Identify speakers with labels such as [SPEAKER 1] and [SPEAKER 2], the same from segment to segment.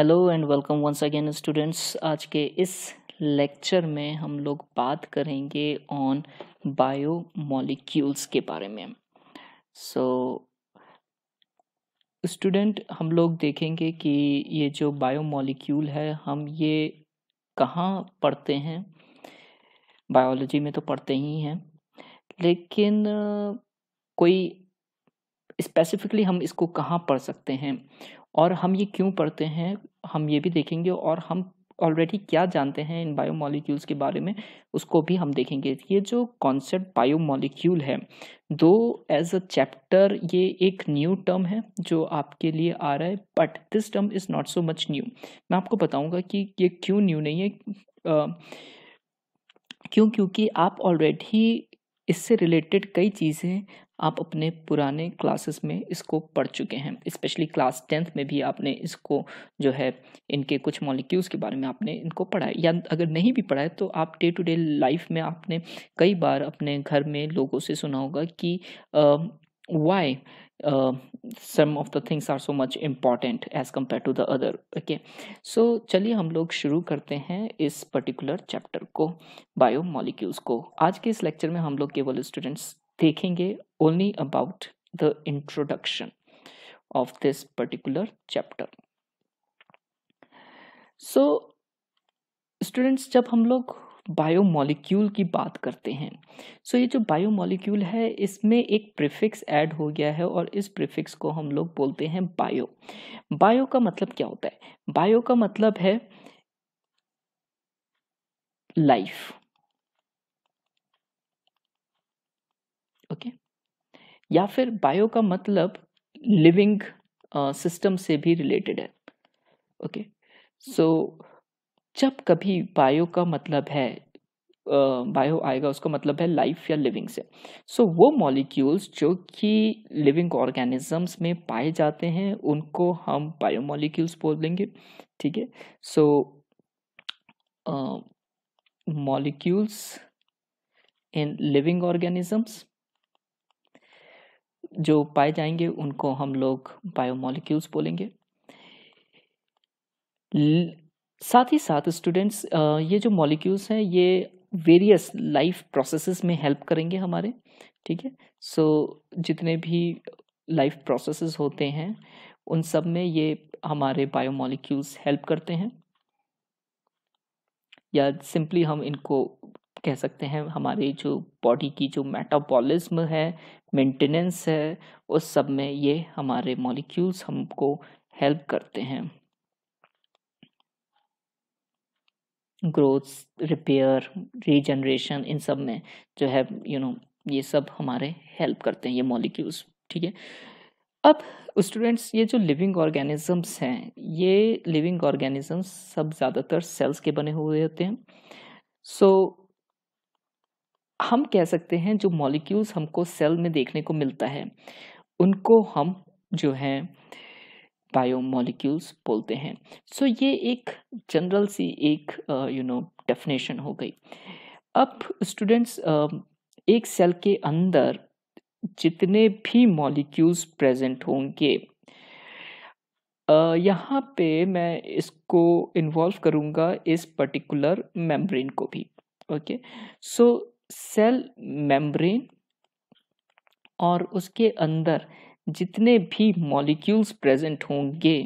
[SPEAKER 1] Hello and welcome once again students आज के इस लेक्चर में हम लोग बात करेंगे ऑन बायोमोलिक्यूल्स के बारे में। सो so, स्टूडेंट हम लोग देखेंगे कि ये जो बायोमोलिक्यूल है हम ये कहाँ पढ़ते हैं? बायोलॉजी में तो पढ़ते ही हैं। लेकिन कोई स्पेसिफिकली हम इसको कहाँ पढ़ सकते हैं? और हम ये क्यों पढ़ते हैं, हम ये भी देखेंगे और हम ऑलरेडी क्या जानते हैं इन बायोमोलिक्यूल्स के बारे में, उसको भी हम देखेंगे। ये जो कॉन्सेप्ट बायोमोलिक्यूल है, दो एज अ चैप्टर ये एक न्यू टर्म है जो आपके लिए आ रहा है but this term is not so much new मैं आपको बताऊँगा कि ये क्यों न्यू नहीं है क्यों, क्योंकि आप ऑलरेडी इससे रिलेटेड कई चीज़ें आप अपने पुराने क्लासेस में इसको पढ़ चुके हैं। स्पेशली क्लास टेंथ में भी आपने इसको जो है, इनके कुछ मॉलिक्यूल्स के बारे में आपने इनको पढ़ा है या अगर नहीं भी पढ़ा है तो आप डे टू डे लाइफ में आपने कई बार अपने घर में लोगों से सुना होगा कि why some of the things are so much important as compare to the other okay so चलिए हम लोग शुरू करते हैं इस पर्टिकुलर चैप्टर को बायो मॉलिक्यूल्स को। आज के इस लेक्चर में हम लोग केवल स्टूडेंट्स देखेंगे only about the introduction of this particular chapter so students जब हम लोग बायोमोलिक्यूल की बात करते हैं सो so ये जो बायोमोलिक्यूल है, इसमें एक प्रीफिक्स ऐड हो गया है और इस प्रीफिक्स को हम लोग बोलते हैं बायो बायो का मतलब क्या होता है? बायो का मतलब है लाइफ ओके? okay? या फिर बायो का मतलब लिविंग सिस्टम से भी रिलेटेड है। ओके? सो जब कभी बायो का मतलब है बायो uh, आएगा उसका मतलब है लाइफ या लिविंग से। सो so, वो मॉलिक्यूल्स जो कि लिविंग ऑर्गेनिजम्स में पाए जाते हैं उनको हम बायोमोलिक्यूल्स बोल देंगे ठीक है? So molecules in living organisms जो पाए जाएँगे, उनको हम लोग बायोमोलिक्यूल्स बोलेंगे। साथ ही साथ स्टूडेंट्स ये जो मॉलिक्यूल्स हैं, ये वेरियस लाइफ प्रोसेसेस में हेल्प करेंगे हमारे, ठीक है? सो जितने भी लाइफ प्रोसेसेस होते हैं, उन सब में ये हमारे बायोमोलिक्यूल्स हेल्प करते हैं। या सिंपली हम इनको कह सकते हैं, हमारे जो बॉडी की जो मेटाबॉलिज्म है मेंटेनेंस है उस सब में ये हमारे मॉलिक्यूल्स हमको हेल्प करते हैं। ग्रोथ रिपेयर रीजनरेशन इन सब में जो है यू you नो know, ये सब हमारे हेल्प करते हैं ये मॉलिक्यूल्स ठीक है? अब स्टूडेंट्स ये जो लिविंग ऑर्गेनिजम्स हैं ये लिविंग ऑर्गेनिजम्स सब ज़्यादातर सेल्स के बने हुए होते हैं। सो so, हम कह सकते हैं जो मॉलिक्यूल्स हमको सेल में देखने को मिलता है उनको हम जो है बायोमोलिक्यूल्स बोलते हैं। सो so, ये एक जनरल सी एक यू नो डेफिनेशन हो गई। अब स्टूडेंट्स एक सेल के अंदर जितने भी मॉलिक्यूल्स प्रेजेंट होंगे यहाँ पे मैं इसको इन्वॉल्व करूँगा इस पर्टिकुलर मेम्ब्रेन को भी ओके सो सेल मेम्ब्रेन और उसके अंदर जितने भी मॉलिक्यूल्स प्रेजेंट होंगे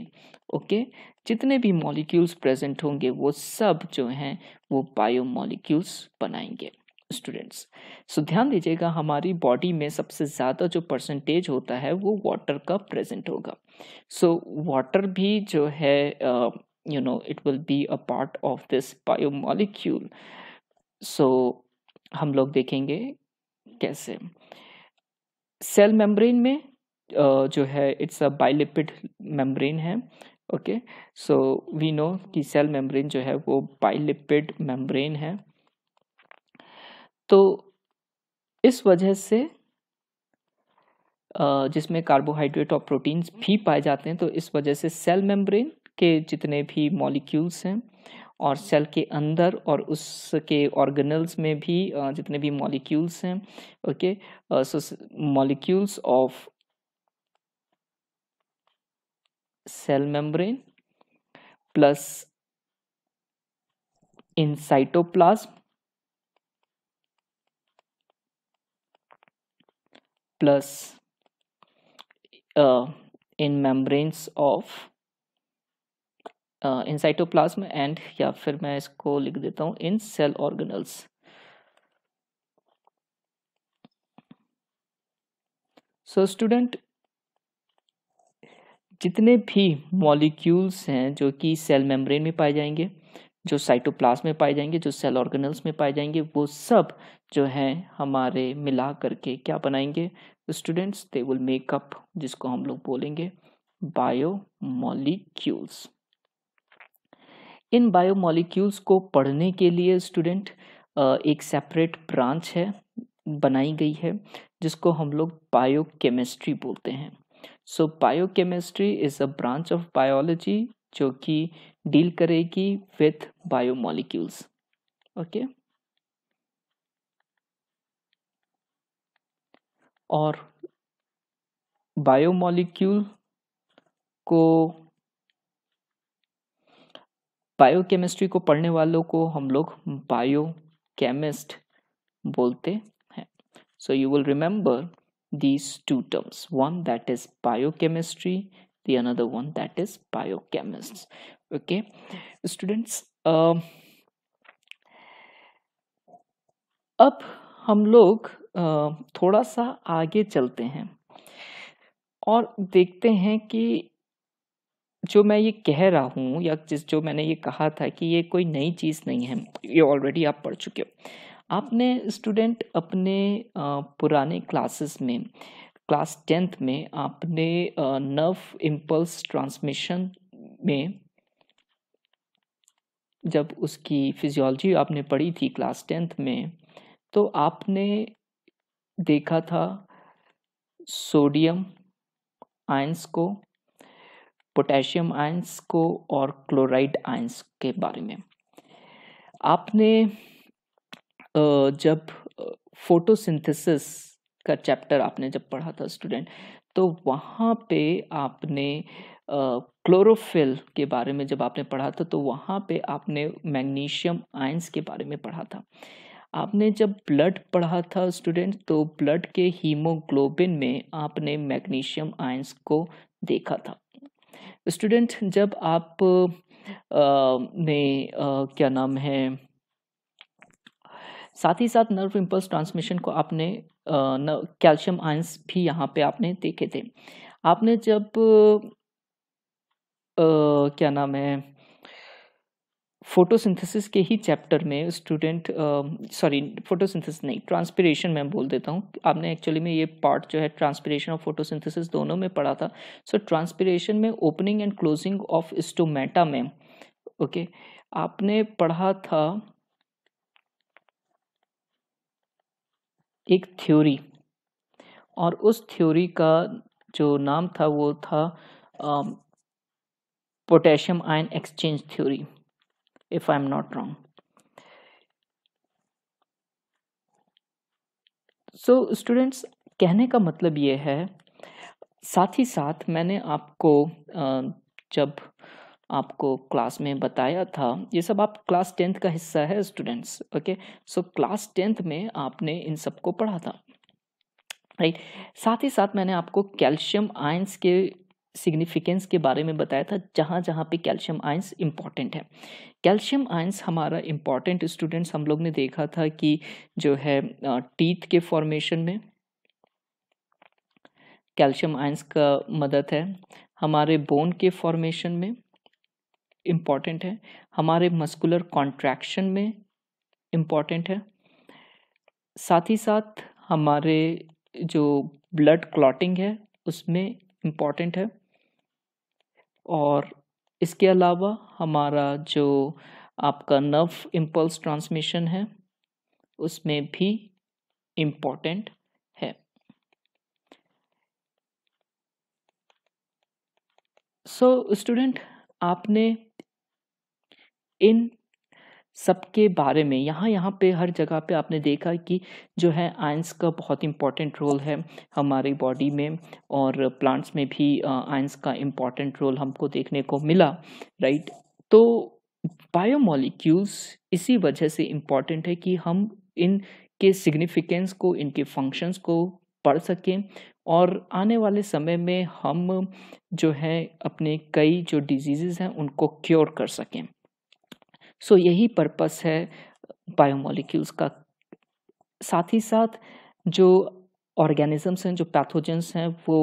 [SPEAKER 1] ओके? जितने भी मॉलिक्यूल्स प्रेजेंट होंगे वो सब जो हैं वो बायो मॉलिक्यूल्स बनाएँगे स्टूडेंट्स। सो so, ध्यान दीजिएगा हमारी बॉडी में सबसे ज़्यादा जो परसेंटेज होता है वो वाटर का प्रेजेंट होगा। सो so, वाटर भी जो है you know it will be a part of this biomolecule so हम लोग देखेंगे कैसे। सेल मेम्ब्रेन में जो है इट्स अ बाइलिपिड मेम्ब्रेन है ओके सो वी नो कि सेल मेम्ब्रेन जो है, वो बाइलिपिड मेम्ब्रेन है। तो इस वजह से जिसमें कार्बोहाइड्रेट और प्रोटीन्स भी पाए जाते हैं तो इस वजह से सेल मेम्ब्रेन के जितने भी मॉलिक्यूल्स हैं और सेल के अंदर और उसके ऑर्गेनल्स में भी जितने भी मॉलिक्यूल्स हैं okay so molecules of cell membrane plus in cytoplasm plus in membranes of in cytoplasm and या फिर मैं इसको लिख देता हूँ in cell organelles so student जितने भी मॉलिक्यूल्स हैं जो कि सेल मेम्ब्रेन में पाए जाएँगे, जो साइटोप्लाज्म में पाए जाएँगे, जो सेल ऑर्गेनल्स में पाए जाएँगे, वो सब जो हैं हमारे मिला करके क्या बनाएँगे? स्टूडेंट्स दे विल मेकअप जिसको हम लोग बोलेंगे बायोमोलिक्यूल्स इन बायोमोलिक्यूल्स को पढ़ने के लिए स्टूडेंट एक सेपरेट ब्रांच है, बनाई गई है, जिसको हम लोग बायोकेमिस्ट्री बोलते हैं। So biochemistry is a branch of biology जो कि डील करेगी विथ बायोमोलिक्यूल्स ओके और बायोमोलिक्यूल को बायो केमिस्ट्री को पढ़ने वालों को हम लोग बायो केमिस्ट बोलते हैं। So you will remember these two terms one that is biochemistry the another one that is biochemist okay students अब हम लोग uh, थोड़ा सा आगे चलते हैं और देखते हैं कि जो मैं ये कह रहा हूँ या जिस, जो मैंने ये कहा था कि ये कोई नई चीज़ नहीं है, ये ऑलरेडी आप पढ़ चुके हो। आपने स्टूडेंट अपने पुराने क्लासेस में क्लास टेंथ में आपने नर्व इम्पल्स ट्रांसमिशन में जब उसकी फिजियोलॉजी आपने पढ़ी थी क्लास टेंथ में तो आपने देखा था सोडियम आयंस को पोटेशियम आयंस को और क्लोराइड आयंस के बारे में। आपने जब फोटोसिंथेसिस का चैप्टर आपने जब पढ़ा था स्टूडेंट तो वहाँ पे आपने क्लोरोफिल के बारे में जब आपने पढ़ा था तो वहाँ पे आपने मैग्नीशियम आयंस के बारे में पढ़ा था। आपने जब ब्लड पढ़ा था स्टूडेंट तो ब्लड के हीमोग्लोबिन में आपने मैग्नीशियम आयंस को देखा था। स्टूडेंट जब आप ने क्या नाम है साथ ही साथ नर्व इम्पल्स ट्रांसमिशन को आपने कैल्शियम आयंस भी यहाँ पे आपने देखे थे। आपने जब आ, क्या नाम है फोटोसिंथेसिस के ही चैप्टर में स्टूडेंट सॉरी फोटोसिंथेसिस नहीं ट्रांसपिरेशन मैं बोल देता हूँ। आपने एक्चुअली में ये पार्ट जो है ट्रांसपिरेशन और फोटोसिंथेसिस दोनों में पढ़ा था। सो so, ट्रांसपिरेशन में opening and closing of stomata में ओके okay, आपने पढ़ा था एक थ्योरी और उस थ्योरी का जो नाम था वो था potassium ion exchange theory I am not wrong so students कहने का मतलब ये है, साथ ही साथ मैंने आपको जब आपको क्लास में बताया था, ये सब आप क्लास टेंथ का हिस्सा है students, okay? So, class tenth में आपने इन सबको पढ़ा था, राइट? साथ ही साथ मैंने आपको कैल्शियम आयंस के सिग्निफिकेंस के बारे में बताया था जहाँ जहाँ पे कैल्शियम आयंस इंपॉर्टेंट है। कैल्शियम आयंस हमारा इंपॉर्टेंट स्टूडेंट्स हम लोग ने देखा था कि जो है टीथ के फॉर्मेशन में कैल्शियम आयंस का मदद है। हमारे बोन के फॉर्मेशन में इंपॉर्टेंट है। हमारे मस्कुलर कॉन्ट्रैक्शन में इंपॉर्टेंट है। साथ ही साथ हमारे जो ब्लड क्लॉटिंग है, उसमें इंपॉर्टेंट है। और इसके अलावा हमारा जो आपका नर्व इम्पल्स ट्रांसमिशन है उसमें भी इंपॉर्टेंट है। सो so, स्टूडेंट आपने इन सबके बारे में। यहाँ यहाँ पे, हर जगह पे आपने देखा कि जो है आयंस का बहुत इंपॉर्टेंट रोल है हमारी बॉडी में और प्लांट्स में भी आयंस का इंपॉर्टेंट रोल हमको देखने को मिला राइट तो बायोमोलिक्यूल्स इसी वजह से इंपॉर्टेंट है कि हम इन के सिग्निफिकेंस को, इनके फ़ंक्शंस को पढ़ सकें और आने वाले समय में हम जो है, अपने कई जो डिज़ीज़ हैं, उनको क्योर कर सकें। सो यही पर्पस है बायोमोलिक्यूल्स का। साथ ही साथ जो ऑर्गेनिजम्स हैं जो पैथोजेंस हैं वो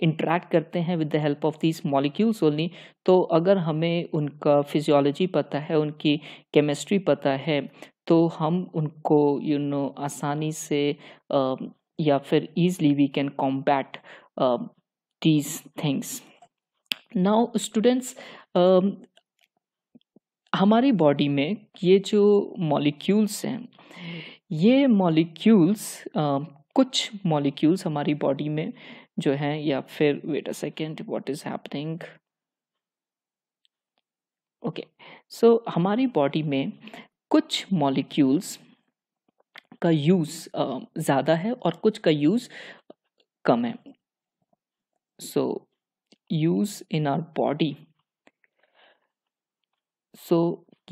[SPEAKER 1] इंट्रैक्ट करते हैं with the help of these molecules only तो अगर हमें उनका फिजियोलॉजी पता है उनकी केमिस्ट्री पता है तो हम उनको यू you नो know, आसानी से uh, या फिर easily we can combat these things now students हमारी बॉडी में ये जो मॉलिक्यूल्स हैं, ये मॉलिक्यूल्स कुछ मॉलिक्यूल्स हमारी बॉडी में जो हैं, या फिर wait a second what is happening okay so हमारी बॉडी में कुछ मॉलिक्यूल्स का यूज़ ज़्यादा है और कुछ का यूज़ कम है। So use in our body so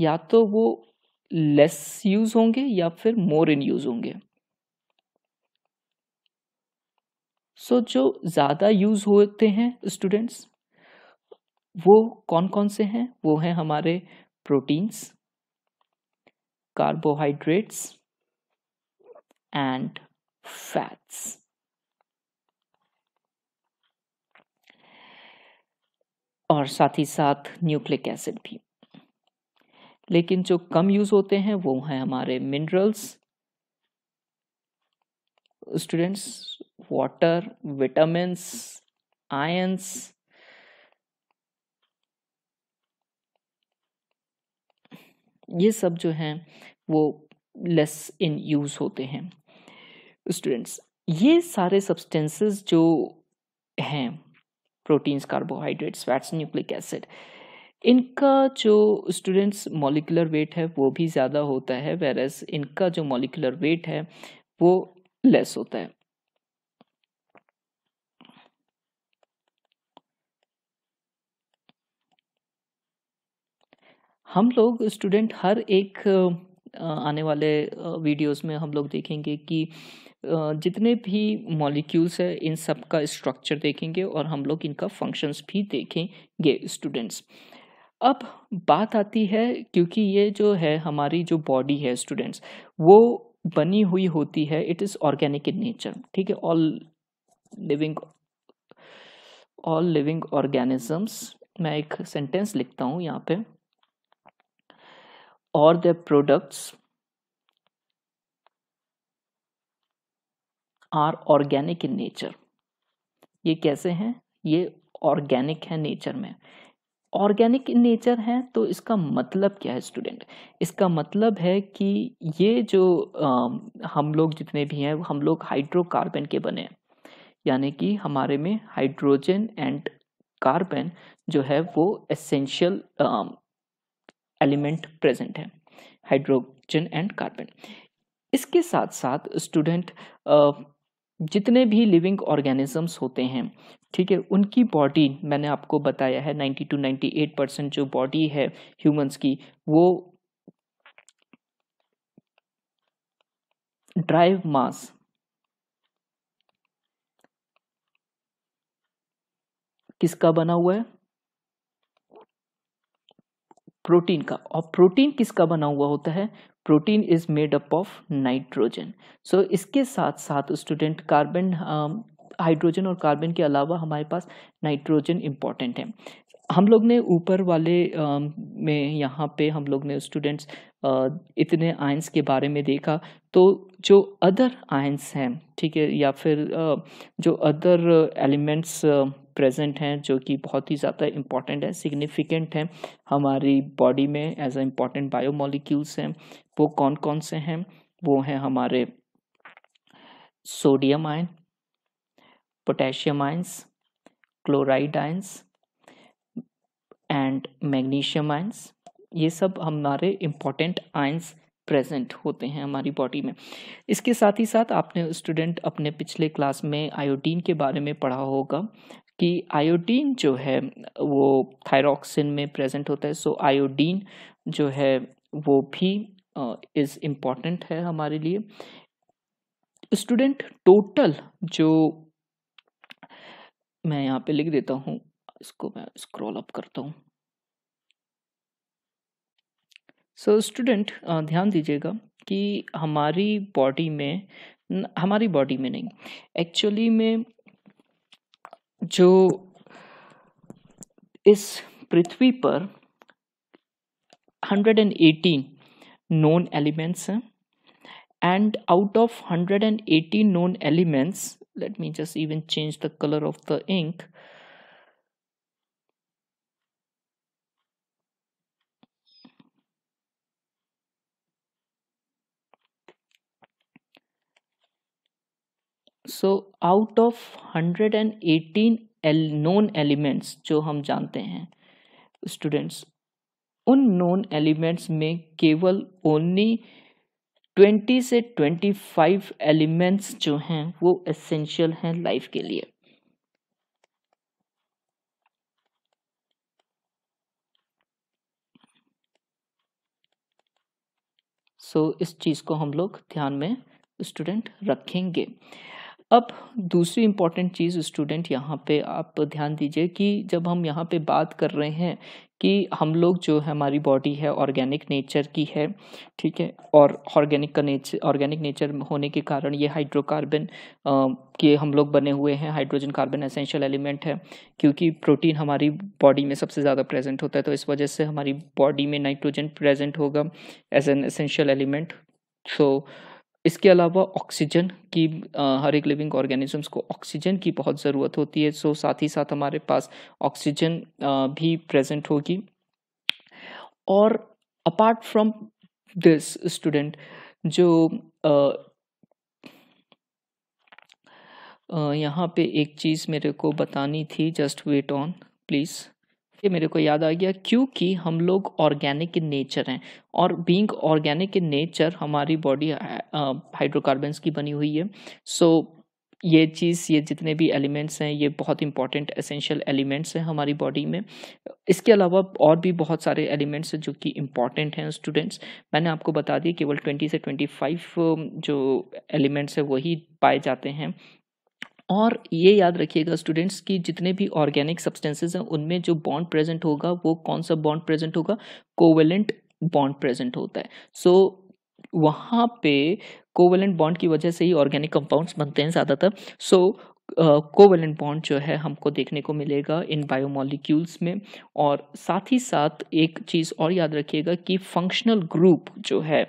[SPEAKER 1] या तो वो लेस यूज़ होंगे या फिर मोर इन यूज़ होंगे। सो so, जो ज़्यादा यूज़ होते हैं स्टूडेंट्स वो कौन कौन से हैं? वो हैं हमारे प्रोटीन्स कार्बोहाइड्रेट्स एंड फैट्स और साथ ही साथ न्यूक्लिक एसिड भी। लेकिन जो कम यूज़ होते हैं, वो हैं हमारे minerals students water vitamins ions ये सब जो हैं, वो लेस इन यूज़ होते हैं। स्टूडेंट्स ये सारे सब्सटेंसेस जो हैं proteins carbohydrates fats nucleic acid इनका जो स्टूडेंट्स मॉलिकुलर वेट है, वो भी ज़्यादा होता है वेरस इनका जो मॉलिकुलर वेट है, वो लेस होता है। हम लोग स्टूडेंट हर एक आने वाले वीडियोस में हम लोग देखेंगे कि जितने भी मॉलिक्यूल्स है, इन सब का स्ट्रक्चर देखेंगे और हम लोग इनका फ़ंक्शंस भी देखेंगे स्टूडेंट्स अब बात आती है क्योंकि ये जो है हमारी जो बॉडी है स्टूडेंट्स वो बनी हुई होती है it is organic in nature ठीक है? All living all living organisms मैं एक सेंटेंस लिखता हूँ यहाँ पे। और the products are organic in nature ये कैसे हैं? ये ऑर्गेनिक है नेचर में। ऑर्गेनिक इन नेचर हैं तो इसका मतलब क्या है स्टूडेंट? इसका मतलब है कि ये जो आ, हम लोग जितने भी हैं हम लोग हाइड्रोकार्बन के बने हैं। यानी कि हमारे में हाइड्रोजन एंड कार्बन जो है वो एसेंशियल एलिमेंट प्रेजेंट है हाइड्रोजन एंड कार्बन। इसके साथ साथ स्टूडेंट जितने भी लिविंग ऑर्गेनिजम्स होते हैं, ठीक है, उनकी बॉडी मैंने आपको बताया है 90 टू 98 परसेंट जो बॉडी है ह्यूमंस की, वो ड्राइव मास किसका बना हुआ है? प्रोटीन का। और प्रोटीन किसका बना हुआ होता है? Protein is made up of nitrogen. So इसके साथ साथ स्टूडेंट कार्बन हाइड्रोजन और कार्बन के अलावा हमारे पास नाइट्रोजन इंपॉर्टेंट है। हम लोग ने ऊपर वाले आ, में यहाँ पे हम लोग ने स्टूडेंट्स इतने आयंस के बारे में देखा। तो जो अदर आयंस हैं ठीक है या फिर आ, जो अदर एलिमेंट्स प्रेजेंट हैं जो कि बहुत ही ज़्यादा इंपॉर्टेंट है सिग्निफिकेंट हैं हमारी बॉडी में एज अ इंपॉर्टेंट बायोमोलिक्यूल्स हैं वो कौन कौन से हैं? वो हैं हमारे sodium ion, potassium ions chloride ions and magnesium ions ये सब हमारे इंपॉर्टेंट आयंस प्रेजेंट होते हैं हमारी बॉडी में। इसके साथ ही साथ आपने स्टूडेंट अपने पिछले क्लास में आयोडीन के बारे में पढ़ा होगा कि आयोडीन जो है, वो थायरॉक्सिन में प्रेजेंट होता है। सो आयोडीन जो है, वो भी इज़ इंपॉर्टेंट है हमारे लिए। स्टूडेंट टोटल जो मैं यहाँ पे लिख देता हूँ, इसको मैं स्क्रॉल अप करता हूँ। सो स्टूडेंट ध्यान दीजिएगा कि हमारी बॉडी में हमारी बॉडी में नहीं एक्चुअली में जो इस पृथ्वी पर 118 known elements and out of 180 known elements let me just even change the color of the ink so out of 118 known elements जो हम जानते हैं स्टूडेंट्स उन नॉन एलिमेंट्स में केवल ओनली 20 से 25 एलिमेंट्स जो हैं वो एसेंशियल हैं लाइफ के लिए। सो so, इस चीज़ को हम लोग ध्यान में स्टूडेंट रखेंगे। अब दूसरी इंपॉर्टेंट चीज़ स्टूडेंट यहाँ पे आप ध्यान दीजिए कि जब हम यहाँ पे बात कर रहे हैं कि हम लोग जो है हमारी बॉडी है ऑर्गेनिक नेचर की है, ठीक है? और ऑर्गेनिक का नेचर ऑर्गेनिक नेचर होने के कारण ये हाइड्रोकार्बन के हम लोग बने हुए हैं हाइड्रोजन कार्बन एसेंशियल एलिमेंट है, क्योंकि प्रोटीन हमारी बॉडी में सबसे ज़्यादा प्रेजेंट होता है तो इस वजह से हमारी बॉडी में नाइट्रोजन प्रेजेंट होगा as an essential element so इसके अलावा ऑक्सीजन की हर एक लिविंग ऑर्गेनिजम्स को ऑक्सीजन की बहुत ज़रूरत होती है सो साथ ही साथ हमारे पास ऑक्सीजन भी प्रेजेंट होगी। और अपार्ट फ्रॉम दिस स्टूडेंट जो यहाँ पे एक चीज़ मेरे को बतानी थी जस्ट वेट ऑन प्लीज़ ये मेरे को याद आ गया क्योंकि हम लोग ऑर्गेनिक इन नेचर हैं और बीइंग ऑर्गेनिक इन नेचर हमारी बॉडी हाइड्रोकार्बन्स की बनी हुई है। सो so, ये चीज़ ये जितने भी एलिमेंट्स हैं ये बहुत इंपॉर्टेंट एसेंशियल एलिमेंट्स हैं हमारी बॉडी में। इसके अलावा और भी बहुत सारे एलिमेंट्स हैं जो कि इंपॉर्टेंट हैं स्टूडेंट्स मैंने आपको बता दिया केवल ट्वेंटी से ट्वेंटी फाइव जो एलिमेंट्स हैं वही पाए जाते हैं। और ये याद रखिएगा स्टूडेंट्स कि जितने भी ऑर्गेनिक सब्सटेंसेज हैं उनमें जो बॉन्ड प्रेजेंट होगा वो कौन सा बॉन्ड प्रेजेंट होगा? कोवेलेंट बॉन्ड प्रेजेंट होता है। सो so, वहाँ पे कोवेलेंट बॉन्ड की वजह से ही ऑर्गेनिक कंपाउंड्स बनते हैं ज़्यादातर। सो कोवेलेंट बॉन्ड जो है हमको देखने को मिलेगा इन बायोमोलिक्यूल्स में। और साथ ही साथ एक चीज़ और याद रखिएगा कि फंक्शनल ग्रुप जो है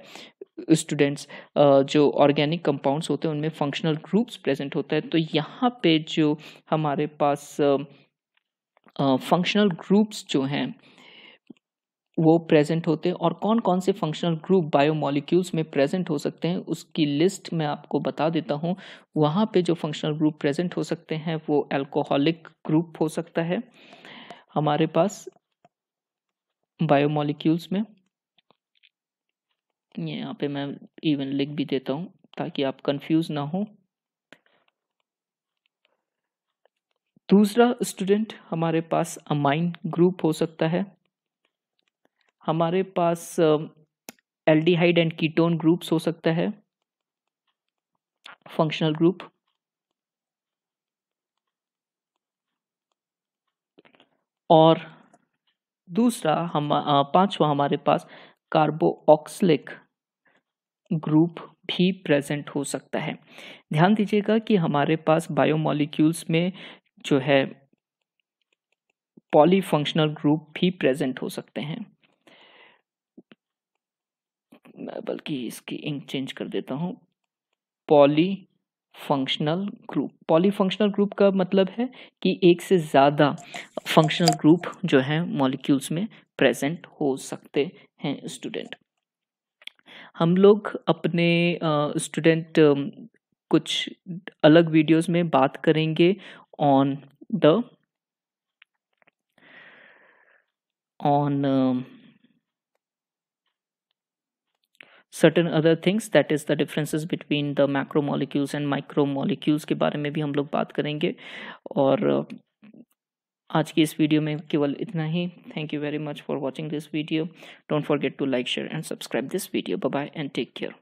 [SPEAKER 1] स्टूडेंट्स जो ऑर्गेनिक कंपाउंड्स होते हैं, उनमें फंक्शनल ग्रुप्स प्रेजेंट होता है। तो यहाँ पे जो हमारे पास फंक्शनल ग्रुप्स जो हैं, वो प्रेजेंट होते हैं। और कौन कौन से फंक्शनल ग्रुप बायोमोलिक्यूल्स में प्रेजेंट हो सकते हैं, उसकी लिस्ट मैं आपको बता देता हूँ। वहाँ पे जो फंक्शनल ग्रुप प्रेजेंट हो सकते हैं, वो अल्कोहलिक ग्रुप हो सकता है हमारे पास बायोमोलिक्यूल्स में। यहाँ पे मैं इवन लिख भी देता हूँ ताकि आप कंफ्यूज ना हो। दूसरा स्टूडेंट हमारे पास अमाइन ग्रुप हो सकता है। हमारे पास एल्डिहाइड एंड कीटोन ग्रुप्स हो सकता है। फंक्शनल ग्रुप और दूसरा हम पांचवा हमारे पास कार्बोक्सिलिक ग्रुप भी प्रेजेंट हो सकता है। ध्यान दीजिएगा कि हमारे पास बायोमोलिक्यूल्स में जो है पॉलीफंक्शनल ग्रुप भी प्रेजेंट हो सकते हैं। मैं बल्कि इसकी इंक चेंज कर देता हूँ। Poly functional group polyfunctional group का मतलब है कि एक से ज़्यादा फंक्शनल ग्रुप जो है मॉलिक्यूल्स में प्रेजेंट हो सकते हैं स्टूडेंट हम लोग अपने स्टूडेंट कुछ अलग वीडियोस में बात करेंगे on the on certain other things that is the differences between the macromolecules and micromolecules के बारे में भी हम लोग बात करेंगे और आज की इस वीडियो में केवल इतना ही। Thank you very much for watching this video don't forget to like share and subscribe this video bye and take care